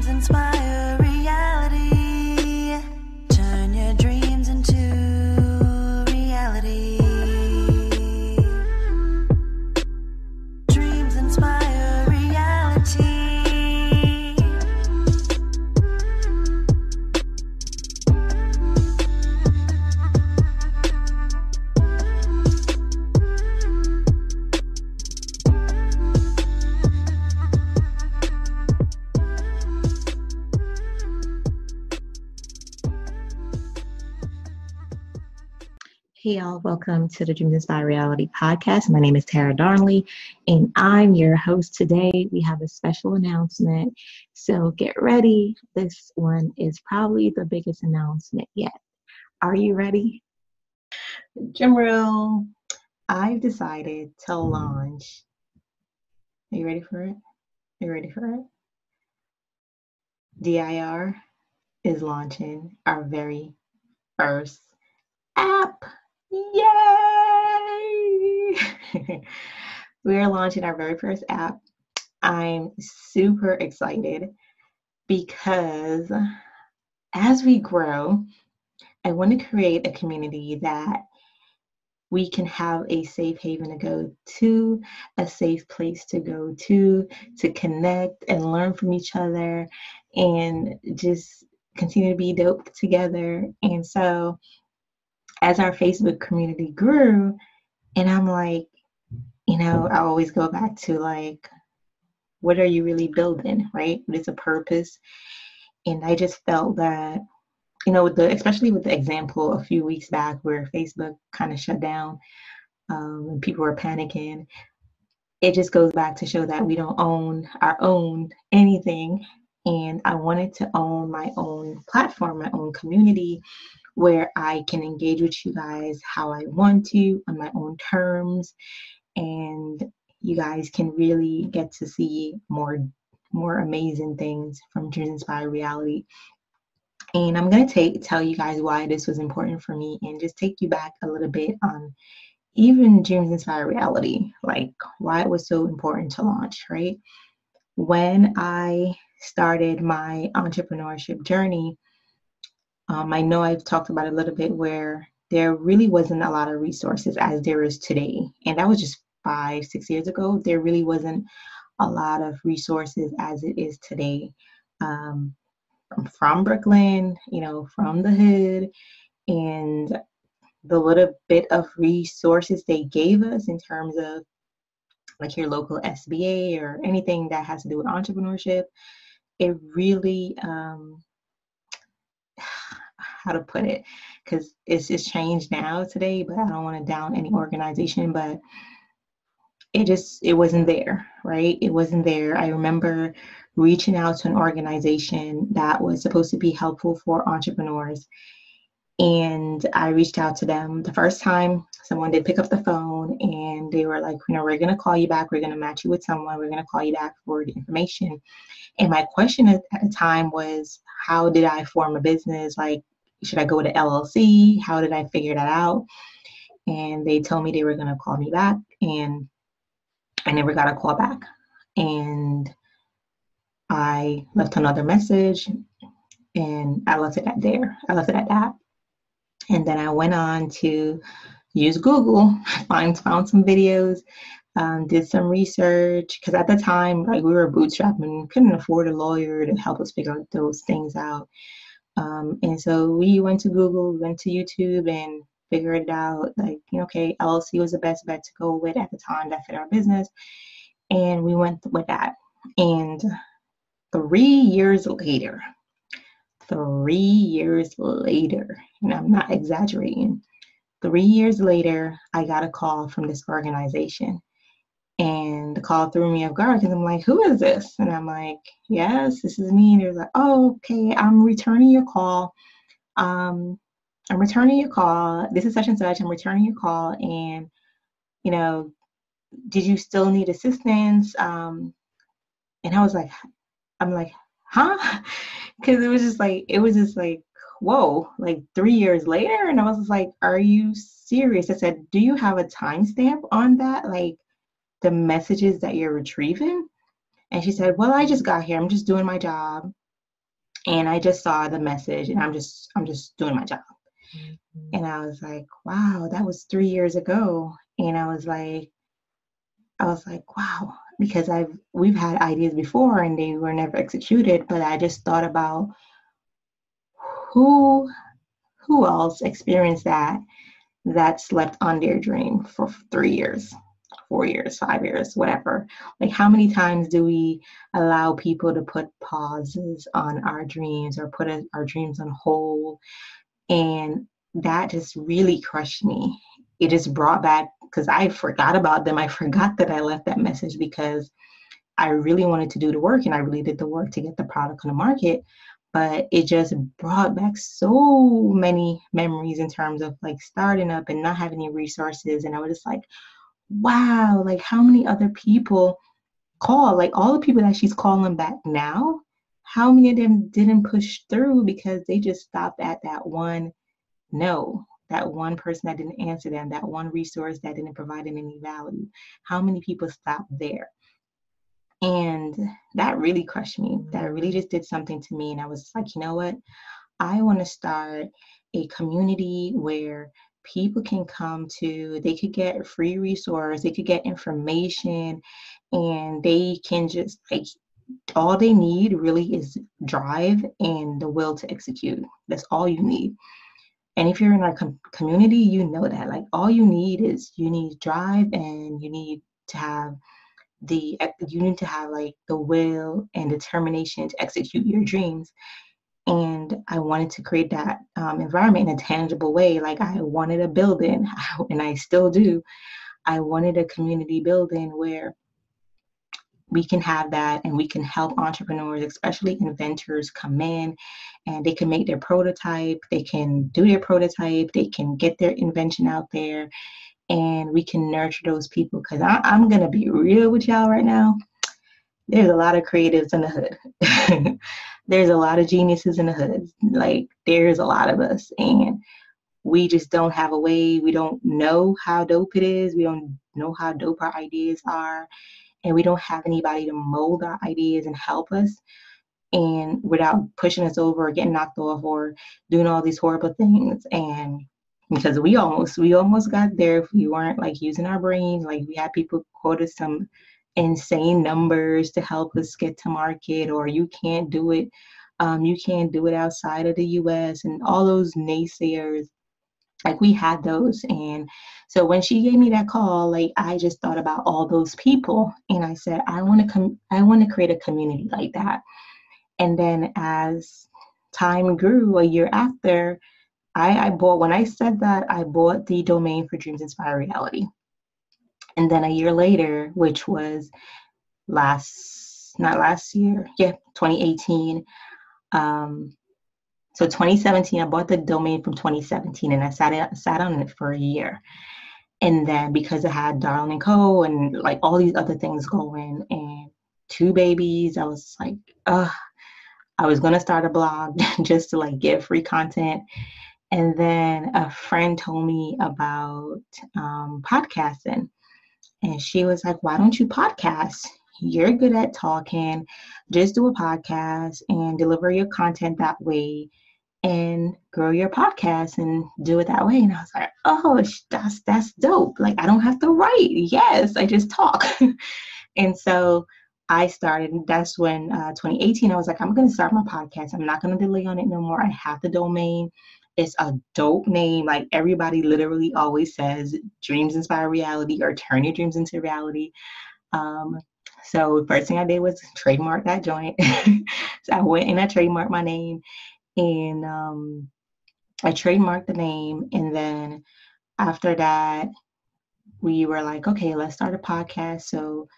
dreams inspire Hey, y'all, welcome to the Dreams Inspire Reality podcast. My name is Tara Darnley, and I'm your host today. We have a special announcement, so get ready. This one is probably the biggest announcement yet. Are you ready? Drumroll, I've decided to launch. Are you ready for it? Are you ready for it? DIR is launching our very first app. Yay! we are launching our very first app. I'm super excited because as we grow, I want to create a community that we can have a safe haven to go to, a safe place to go to, to connect and learn from each other and just continue to be dope together. And so as our Facebook community grew, and I'm like, you know, I always go back to like, what are you really building, right? What is a purpose? And I just felt that, you know, the especially with the example a few weeks back where Facebook kind of shut down um, and people were panicking, it just goes back to show that we don't own our own anything. And I wanted to own my own platform, my own community, where I can engage with you guys how I want to on my own terms and you guys can really get to see more more amazing things from Dreams Inspire Reality. And I'm gonna take tell you guys why this was important for me and just take you back a little bit on even Dreams Inspire Reality, like why it was so important to launch, right? When I started my entrepreneurship journey, um, I know I've talked about a little bit where there really wasn't a lot of resources as there is today. And that was just five, six years ago. There really wasn't a lot of resources as it is today. Um, from Brooklyn, you know, from the hood, and the little bit of resources they gave us in terms of like your local SBA or anything that has to do with entrepreneurship, it really um, how to put it because it's just changed now today but i don't want to down any organization but it just it wasn't there right? It wasn't there. I remember reaching out to an organization that was supposed to be helpful for entrepreneurs and i reached out to them the first time. Someone did pick up the phone and they were like you know we're going to call you back. We're going to match you with someone. We're going to call you back for the information. And my question at, at the time was how did i form a business? Like should I go to LLC? How did I figure that out? And they told me they were going to call me back, and I never got a call back. And I left another message, and I left it at there. I left it at that. And then I went on to use Google, find found some videos, um, did some research because at the time, like we were bootstrapping, couldn't afford a lawyer to help us figure those things out. Um, and so we went to Google, went to YouTube, and figured out. Like, okay, LLC was the best bet to go with at the time that fit our business. And we went with that. And three years later, three years later, and I'm not exaggerating, three years later, I got a call from this organization and the call threw me off guard because I'm like, who is this? And I'm like, yes, this is me. And they're like, oh, okay, I'm returning your call. Um, I'm returning your call. This is such and such. I'm returning your call. And, you know, did you still need assistance? Um, and I was like, I'm like, huh? Because it was just like, it was just like, whoa, like three years later. And I was like, are you serious? I said, do you have a timestamp on that? Like, the messages that you're retrieving? And she said, Well, I just got here. I'm just doing my job. and I just saw the message and I'm just I'm just doing my job. Mm-hmm. And I was like, wow, that was three years ago. And I was like, I was like, wow, because I've we've had ideas before and they were never executed, but I just thought about who who else experienced that that slept on their dream for three years four years, five years, whatever. Like, how many times do we allow people to put pauses on our dreams or put our dreams on hold? And that just really crushed me. It just brought back because I forgot about them. I forgot that I left that message because I really wanted to do the work and I really did the work to get the product on the market. But it just brought back so many memories in terms of like starting up and not having any resources. And I was just like, wow, like how many other people call? Like all the people that she's calling back now, how many of them didn't push through because they just stopped at that one no, that one person that didn't answer them, that one resource that didn't provide them any value? How many people stopped there? And that really crushed me. That really just did something to me. And I was like, you know what? I want to start a community where people can come to they could get free resource they could get information and they can just like all they need really is drive and the will to execute. That's all you need. And if you're in our com- community you know that like all you need is you need drive and you need to have the you need to have like the will and determination to execute your dreams and I wanted to create that um, environment in a tangible way. Like I wanted a building, and I still do. I wanted a community building where we can have that and we can help entrepreneurs, especially inventors, come in and they can make their prototype, they can do their prototype, they can get their invention out there, and we can nurture those people. Because I'm going to be real with y'all right now there's a lot of creatives in the hood. there's a lot of geniuses in the hood. Like there's a lot of us. And we just don't have a way, we don't know how dope it is, we don't know how dope our ideas are, and we don't have anybody to mold our ideas and help us. And without pushing us over or getting knocked off or doing all these horrible things. And because we almost we almost got there if we weren't like using our brains. Like we had people quote us some insane numbers to help us get to market or you can't do it um, you can't do it outside of the us and all those naysayers like we had those. And so when she gave me that call like i just thought about all those people and i said i want to come i want to create a community like that. And then as time grew a year after I, I bought when i said that i bought the domain for dreams inspire reality and then a year later, which was last, not last year, yeah, 2018. Um, so 2017, I bought the domain from 2017 and I sat, sat on it for a year. And then because I had Darling and Co. and like all these other things going and two babies, I was like, ugh, I was gonna start a blog just to like get free content. And then a friend told me about um, podcasting. And she was like, Why don't you podcast? You're good at talking. Just do a podcast and deliver your content that way and grow your podcast and do it that way. And I was like, oh, that's that's dope. Like I don't have to write. Yes, I just talk. and so I started. That's when uh, 2018. I was like, I'm going to start my podcast. I'm not going to delay on it no more. I have the domain. It's a dope name. Like everybody literally always says, dreams inspire reality or turn your dreams into reality. Um, so first thing I did was trademark that joint. so I went and I trademarked my name and um, I trademarked the name. And then after that, we were like, okay, let's start a podcast. So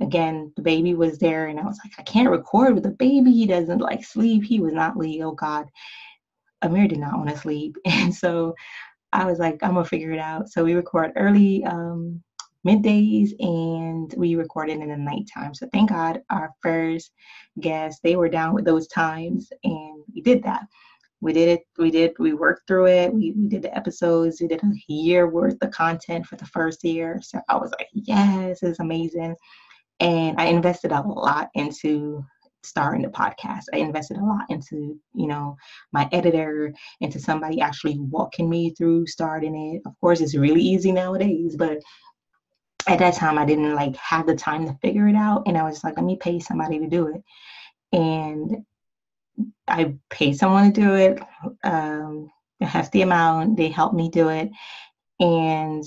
again, the baby was there and I was like, I can't record with the baby. He doesn't like sleep. He was not Leo, God. Amir did not want to sleep. And so I was like, I'm gonna figure it out. So we record early um, middays and we recorded in the nighttime. So thank God our first guests, they were down with those times and we did that. We did it, we did, we worked through it, we, we did the episodes, we did a year worth of content for the first year. So I was like, yes, it's amazing. And I invested a lot into starting the podcast. I invested a lot into, you know, my editor, into somebody actually walking me through starting it. Of course, it's really easy nowadays, but at that time I didn't like have the time to figure it out. And I was like, let me pay somebody to do it. And I paid someone to do it, um, a hefty amount. They helped me do it. And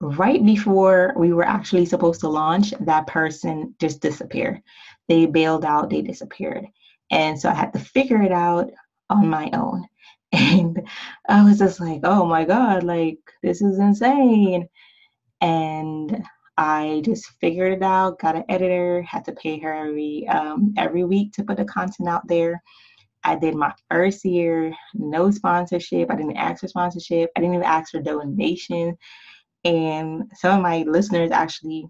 right before we were actually supposed to launch, that person just disappeared. They bailed out, they disappeared. And so I had to figure it out on my own. And I was just like, oh my God, like this is insane. And I just figured it out, got an editor, had to pay her every um, every week to put the content out there. I did my first year, no sponsorship. I didn't ask for sponsorship. I didn't even ask for donation. And some of my listeners actually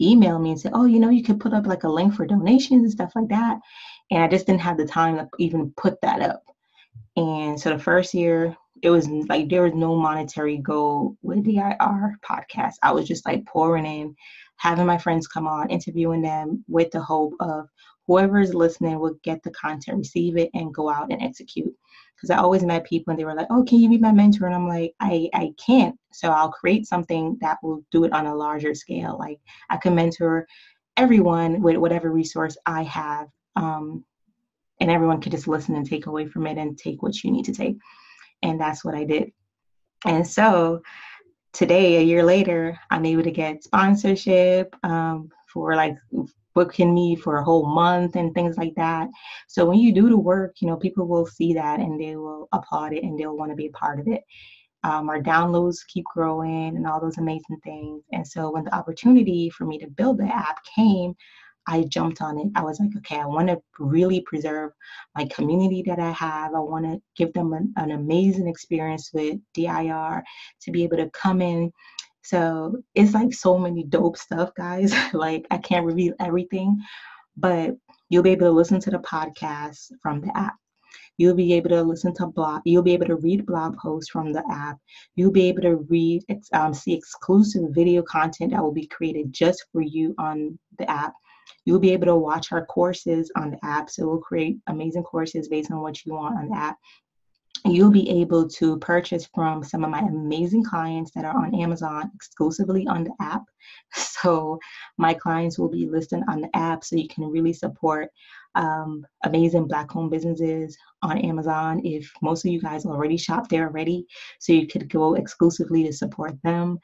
emailed me and said, "Oh, you know, you could put up like a link for donations and stuff like that." And I just didn't have the time to even put that up. And so the first year, it was like there was no monetary goal with DIR podcast. I was just like pouring in, having my friends come on, interviewing them with the hope of whoever is listening will get the content, receive it, and go out and execute. Because I always met people and they were like, "Oh, can you be my mentor?" And I'm like, "I I can't." So I'll create something that will do it on a larger scale. Like I can mentor everyone with whatever resource I have, um, and everyone can just listen and take away from it and take what you need to take. And that's what I did. And so today, a year later, I'm able to get sponsorship um, for like booking me for a whole month and things like that. So when you do the work, you know, people will see that and they will applaud it and they'll want to be a part of it. Um, our downloads keep growing and all those amazing things. And so when the opportunity for me to build the app came, I jumped on it. I was like, okay, I want to really preserve my community that I have. I want to give them an, an amazing experience with DIR to be able to come in so it's like so many dope stuff, guys. like I can't reveal everything, but you'll be able to listen to the podcast from the app. You'll be able to listen to blog. You'll be able to read blog posts from the app. You'll be able to read, um, see exclusive video content that will be created just for you on the app. You'll be able to watch our courses on the app. So we'll create amazing courses based on what you want on the app you'll be able to purchase from some of my amazing clients that are on Amazon exclusively on the app. So my clients will be listed on the app so you can really support um, amazing black home businesses on Amazon if most of you guys already shop there already. So you could go exclusively to support them.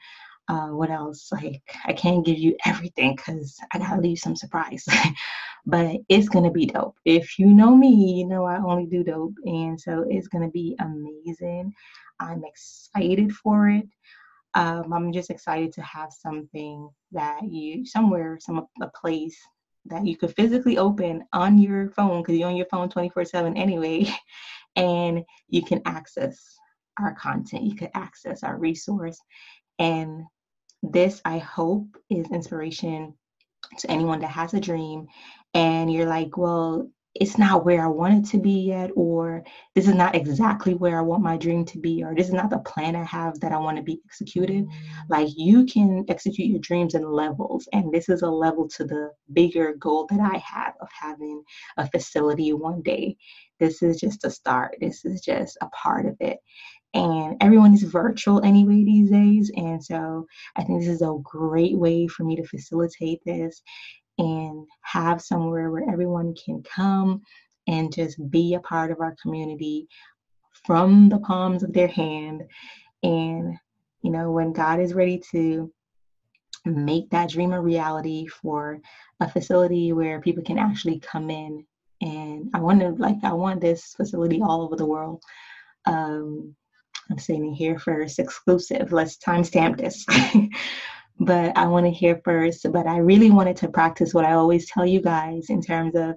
Uh, what else? Like I can't give you everything because I gotta leave some surprise. but it's gonna be dope. If you know me, you know I only do dope, and so it's gonna be amazing. I'm excited for it. Um, I'm just excited to have something that you somewhere, some a place that you could physically open on your phone because you're on your phone 24/7 anyway, and you can access our content. You can access our resource, and this I hope is inspiration to anyone that has a dream and you're like, well, it's not where I want it to be yet, or this is not exactly where I want my dream to be, or this is not the plan I have that I want to be executed. Like you can execute your dreams in levels, and this is a level to the bigger goal that I have of having a facility one day. This is just a start, this is just a part of it. And everyone is virtual anyway these days. And so I think this is a great way for me to facilitate this and have somewhere where everyone can come and just be a part of our community from the palms of their hand. And, you know, when God is ready to make that dream a reality for a facility where people can actually come in and I want to like I want this facility all over the world. Um, I'm saying here first, exclusive. Let's timestamp this. but I want to hear first. But I really wanted to practice what I always tell you guys in terms of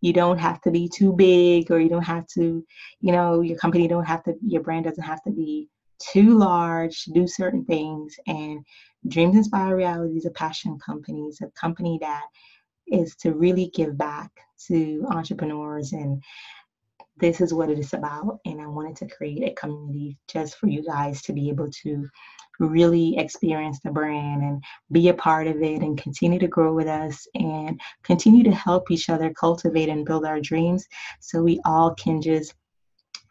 you don't have to be too big or you don't have to, you know, your company don't have to, your brand doesn't have to be too large to do certain things. And Dreams Inspire Reality is a passion company. It's a company that is to really give back to entrepreneurs and this is what it is about. And I wanted to create a community just for you guys to be able to really experience the brand and be a part of it and continue to grow with us and continue to help each other cultivate and build our dreams so we all can just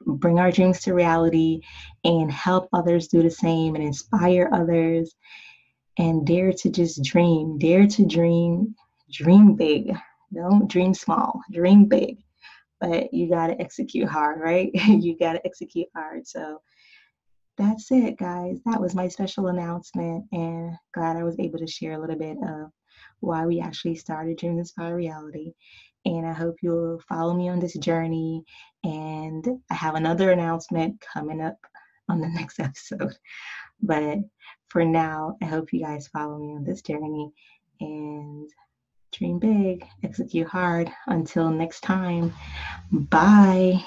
bring our dreams to reality and help others do the same and inspire others and dare to just dream dare to dream dream big don't dream small dream big but you got to execute hard right you got to execute hard so that's it, guys. That was my special announcement, and glad I was able to share a little bit of why we actually started Dreams Inspire Reality. And I hope you'll follow me on this journey. And I have another announcement coming up on the next episode. But for now, I hope you guys follow me on this journey and dream big, execute hard. Until next time, bye.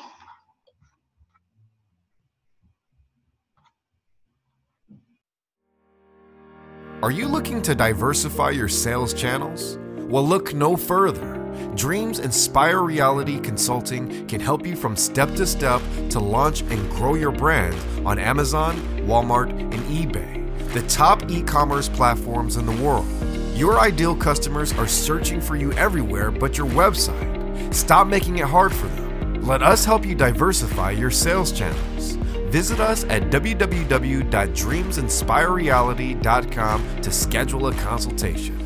Are you looking to diversify your sales channels? Well, look no further. Dreams Inspire Reality Consulting can help you from step to step to launch and grow your brand on Amazon, Walmart, and eBay, the top e commerce platforms in the world. Your ideal customers are searching for you everywhere but your website. Stop making it hard for them. Let us help you diversify your sales channels. Visit us at www.dreamsinspirereality.com to schedule a consultation.